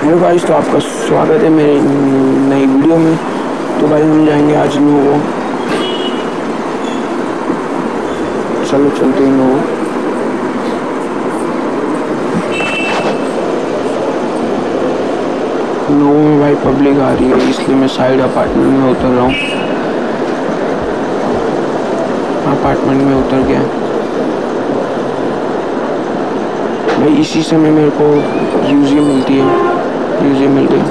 Hello guys तो आपका स्वागत है मेरे नई वीडियो में। तो भाई, हम जाएँगे आज नोवो। चलो, चलते हैं नोवो। नोवो में भाई पब्लिक आ रही है, इसलिए मैं साइड अपार्टमेंट में उतर रहा हूँ। अपार्टमेंट में उतर गया। भाई, इसी समय मेरे को यूजी मिलती है। यूजी मिल गई।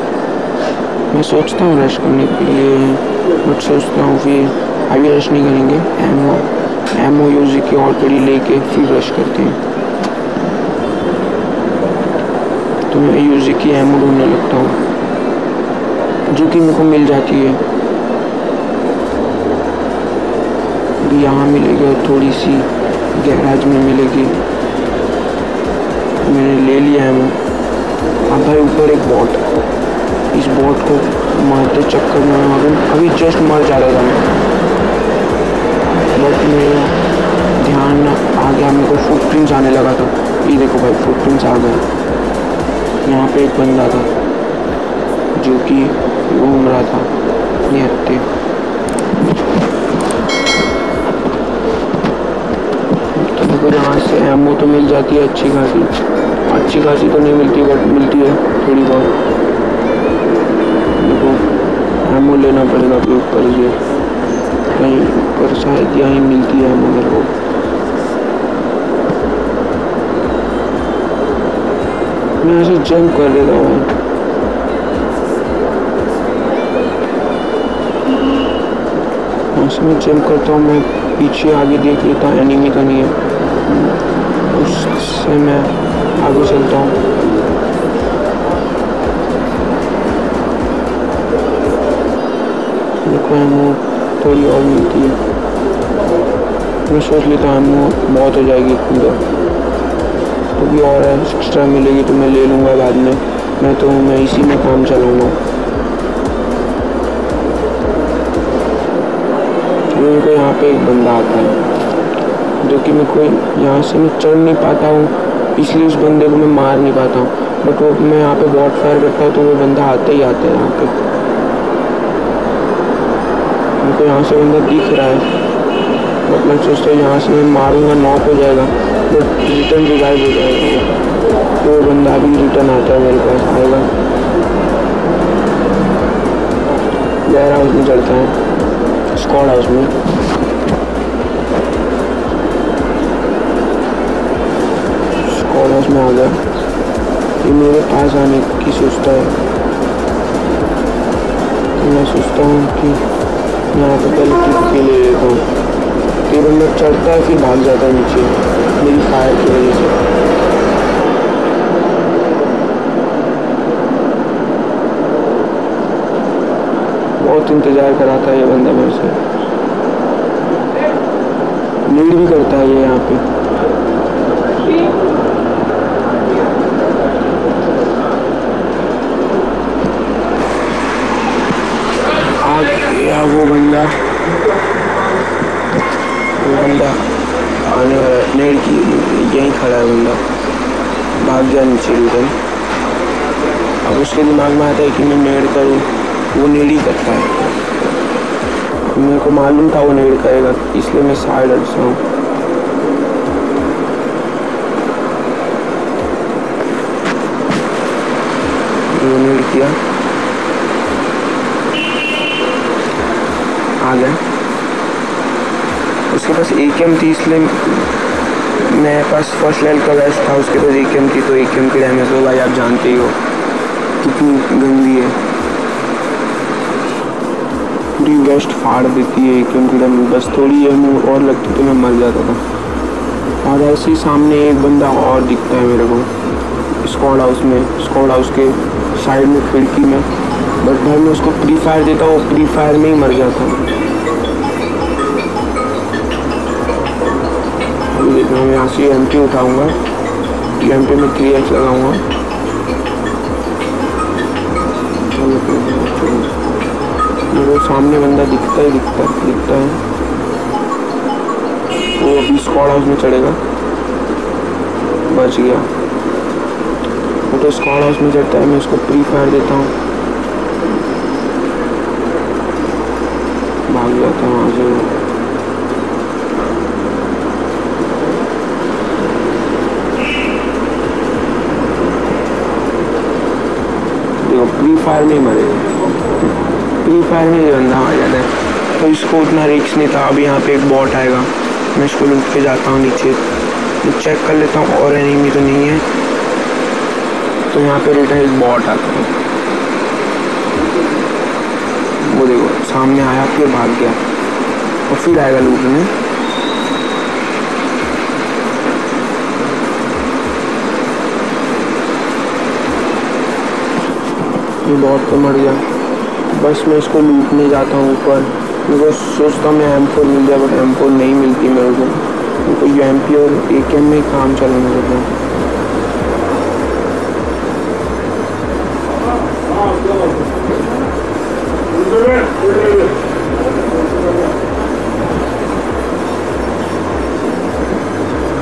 मैं सोचता हूँ रश करने के लिए बट सोचता हूँ फिर अभी रश नहीं करेंगे। एमओ एमओ यूजी की और कड़ी लेके फिर रश करते हैं। तो मैं यूजी की एमओ ढूँढने लगता हूँ, जो कि मेरे को मिल जाती है। यहाँ मिलेगी और थोड़ी सी गैराज में मिलेगी। मैंने ले लिया है वो अब भाई ऊपर एक बॉट इस बॉट को मारते चक्कर में अभी अभी जस्ट मर जा रहा था मैं बट मेरा ध्यान आ गया मेरे को फुटप्रिंट्स आने लगा था। ये देखो भाई फुटप्रिंट्स आ गए। यहाँ पे एक बंदा था, जो कि घूम रहा था। ये तो यहाँ से एमओ तो मिल जाती है अच्छी खासी। अच्छी खासी तो नहीं मिलती बट मिलती है थोड़ी बहुत। देखो एमओ लेना पड़ेगा फिर ऊपर से कहीं ऊपर शायद यहाँ मिलती है एमओ मेरे को। मैं ऐसे जंप कर देता हूँ। ऐसे में जंप करता हूँ, मैं पीछे आगे देख लेता हूँ एनिमी तो नहीं है। उससे मैं आगे चलता हूँ। थोड़ी और मिलती है। मैं सोच लेता हूँ बहुत हो जाएगी देर तो भी और एक्स्ट्रा मिलेगी तो मैं ले लूँगा बाद में। मैं तो मैं इसी में काम चलाऊँगा। मेरे को यहाँ पे एक बंदा आता है, जो कि मैं कोई यहाँ से मैं चढ़ नहीं पाता हूँ। इसलिए उस बंदे को मैं मार नहीं पाता हूँ। बट वो, मैं यहाँ पे बॉट फायर करता हूँ तो वो बंदा आते ही आता है यहाँ पे। उनको यहाँ से बंदा दिख रहा है। बट मैं सोचता हूँ यहाँ से मैं मारूँगा नॉक हो जाएगा। बट रिटर्न रिवाइव हो जाएगा तो वो बंदा भी रिटर्न आता है मेरे पास, आएगा। वेयर हाउस में चढ़ता है। स्कॉड हाउस में। हाउस में आ गया। ये मेरे पास आने की सोचता है। तो मैं सोचता हूँ कि यहाँ पे पहले ट्रिप के ले लेता हूँ। ये बंदा चढ़ता है फिर भाग जाता है नीचे। मेरी फायर की वजह से। बहुत इंतज़ार कराता है ये बंदा मेरे से। लीड भी करता है ये यहाँ पे आ गया वो बंदा वो बंदा आने वाला नेड की यहीं खड़ा है बंदा नीचे रिटर्न अब उसके दिमाग में आता है कि मैं नेड करूँ, वो नेड ही करता है। मेरे को मालूम था वो नेड करेगा, इसलिए मैं साइड हट हूँ किया। आ गया। उसके पास ए थी, इसलिए मेरे पास फ़र्स्ट लेवल का वेस्ट था, उसके पास ए थी तो ए की डैमेज तो भाई आप जानते ही हो, कितनी गंदी है। पूरी वेस्ट फाड़ देती है एकदम की डैमेज बस थोड़ी है, मुँह और लगती तो मैं मर जाता था। और ऐसे ही सामने एक बंदा और दिखता है मेरे को स्कॉड हाउस में। स्कॉड हाउस के साइड में खिड़की में बट भाई मैं उसको फ्री फायर देता हूँ फ्री फायर में ही मर जाता। देखना मैं यहाँ से एम पी उठाऊँगा टी एम पी में थ्री एक्स लगाऊँगा। मेरे सामने बंदा दिखता ही दिखता दिखता है। वो अभी स्कॉड हाउस में चढ़ेगा। बच गया। वो तो स्कॉल हाउस में चढ़ता है, मैं उसको प्री फायर देता हूँ। भाग जाता हूँ वहाँ से वो देखो प्री फायर में ही मरेगा प्री फायर में ये बंदा मर जाता है। तो इसको उतना रिक्स नहीं था। अभी यहाँ पे एक बॉट आएगा। मैं इसको लूट के जाता हूँ नीचे। मैं चेक कर लेता हूँ। और एनिमी तो नहीं है। तो यहाँ पे रिटर्न एक बॉट आता है। वो देखो, सामने आया, फिर भाग गया। और फिर आएगा लूटने ये बहुत तो मर गया। बस मैं इसको लूटने जाता हूँ ऊपर। मेरे को सोचता मैं एम फोर मिल जाए बट एम फोर नहीं मिलती मेरे को। मेरे को यू एम पी और ए के एम में काम चलाना पड़ता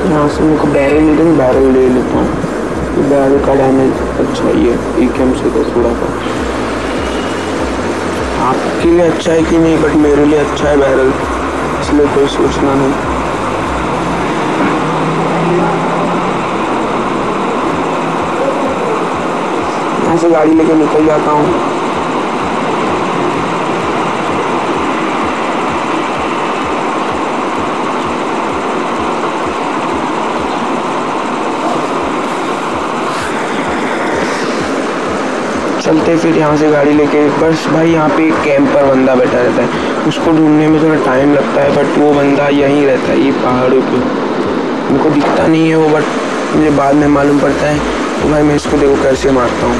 यहाँ से मेरे को बैरल ले लेकिन बैरल ले लेता हूँ। बैरल का डैमेज अच्छा ही है एक एम से तो थोड़ा सा। आपके लिए अच्छा है कि नहीं बट मेरे लिए अच्छा है बैरल इसलिए कोई सोचना नहीं। यहाँ से गाड़ी लेके निकल जाता हूँ। चलते फिर यहाँ से गाड़ी लेके, बस भाई यहाँ पे एक कैंप पर बंदा बैठा रहता है। उसको ढूँढने में थोड़ा टाइम लगता है बट वो बंदा यहीं रहता है, ये पहाड़ों पे। उनको दिखता नहीं है वो बट मुझे बाद में मालूम पड़ता है। तो भाई मैं इसको देखो कैसे मारता हूँ।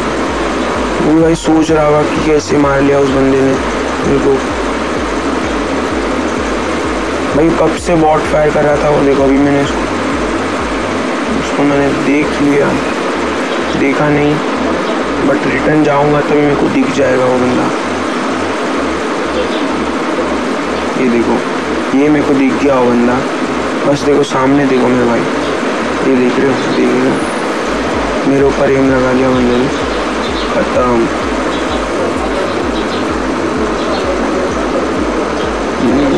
वो भाई सोच रहा होगा कि कैसे मार लिया उस बंदे ने। मेरे को भाई कब से बॉट फायर कर रहा था वो देखो अभी मैंने उसको। उसको मैंने देख लिया। देखा नहीं। बट रिटर्न जाऊँगा तभी मेरे को दिख जाएगा वो बंदा। ये देखो, ये मेरे को दिख गया वो बंदा। बस देखो, सामने देखो मेरे भाई। ये देख रहे हो देख रहे हो। मेरे ऊपर एम लगा लिया बंदे ने। खत्म।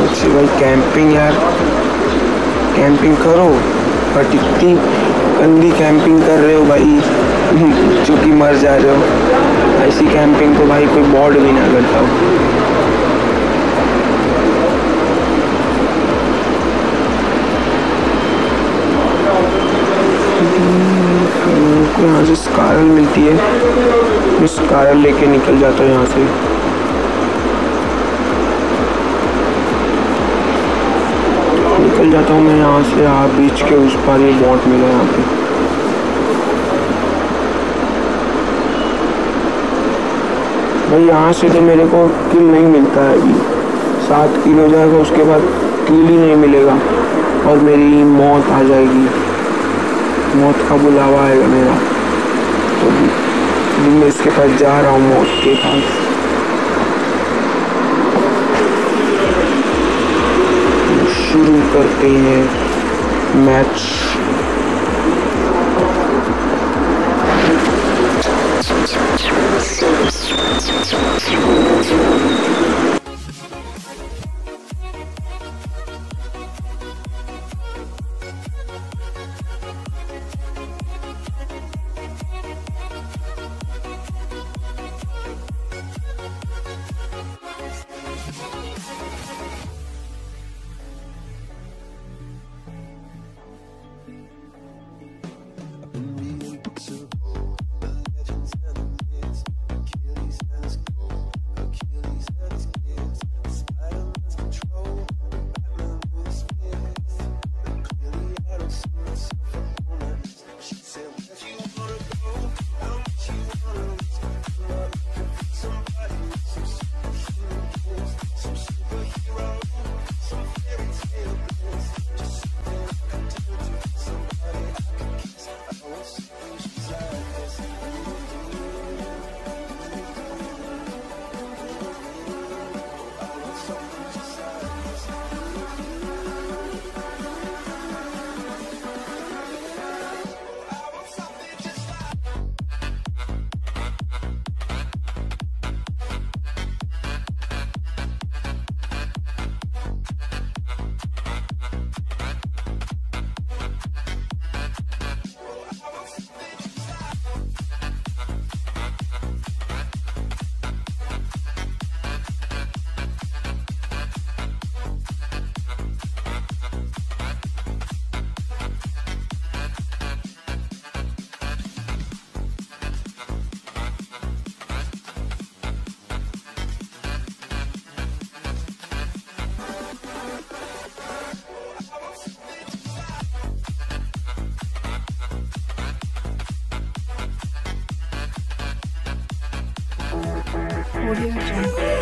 अच्छी भाई कैंपिंग यार। कैंपिंग करो बट इतनी गंदी कैंपिंग कर रहे हो भाई। चूँकि मर जा रहे हो। ऐसी कैंपिंग तो भाई कोई बॉर्ड भी ना करता हो। को यहाँ से स्कारल मिलती है। मैं स्कारल लेके निकल जाता हूँ यहाँ से। निकल जाता हूँ मैं यहाँ से, आप बीच के उस पार ये बॉट मिला यहाँ पे। भाई, यहाँ से तो मेरे को किल नहीं मिलता है अभी सात किल हो जाएगा, उसके बाद किल ही नहीं मिलेगा और मेरी मौत आ जाएगी। मौत का बुलावा आएगा मेरा। तो मैं इसके पास जा रहा हूँ मौत के पास। शुरू करते हैं मैच। Audio Jungle.